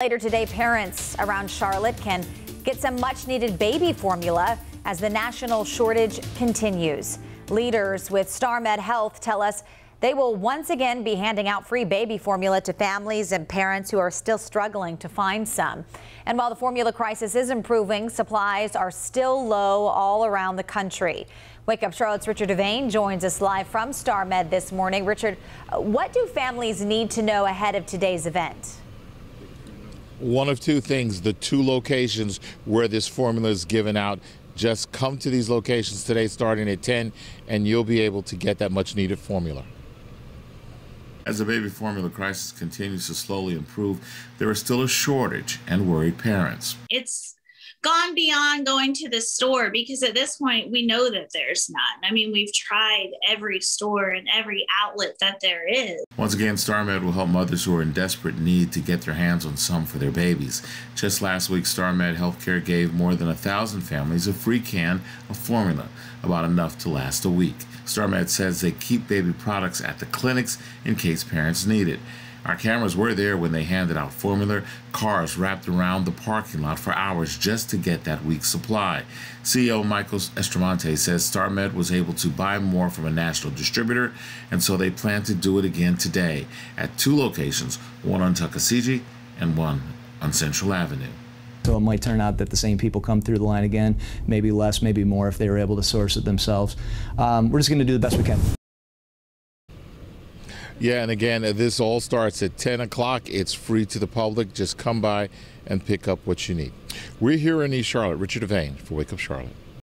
Later today, parents around Charlotte can get some much needed baby formula as the national shortage continues. Leaders with StarMed Health tell us they will once again be handing out free baby formula to families and parents who are still struggling to find some. And while the formula crisis is improving, supplies are still low all around the country. Wake Up Charlotte's Richard Devane joins us live from StarMed this morning. Richard, what do families need to know ahead of today's event? One of two things the two locations where this formula is given out. Just come to these locations today starting at 10 and you'll be able to get that much needed formula. As the baby formula crisis continues to slowly improve there is still a shortage and worried parents. It's gone beyond going to the store because at this point we know that there's none. I mean, we've tried every store and every outlet that there is. Once again, StarMed will help mothers who are in desperate need to get their hands on some for their babies. Just last week, StarMed Healthcare gave more than a thousand families a free can of formula, about enough to last a week. StarMed says they keep baby products at the clinics in case parents need it. Our cameras were there when they handed out formula. Cars wrapped around the parking lot for hours just to get that week's supply. CEO Michael Estramonte says StarMed was able to buy more from a national distributor, and so they plan to do it again today at two locations, one on Tuckaseegee and one on Central Avenue. So it might turn out that the same people come through the line again, maybe less, maybe more if they were able to source it themselves. Um, we're just going to do the best we can. Yeah, and again, uh, this all starts at 10 o'clock. It's free to the public. Just come by and pick up what you need. We're here in East Charlotte. Richard Devane for Wake Up Charlotte.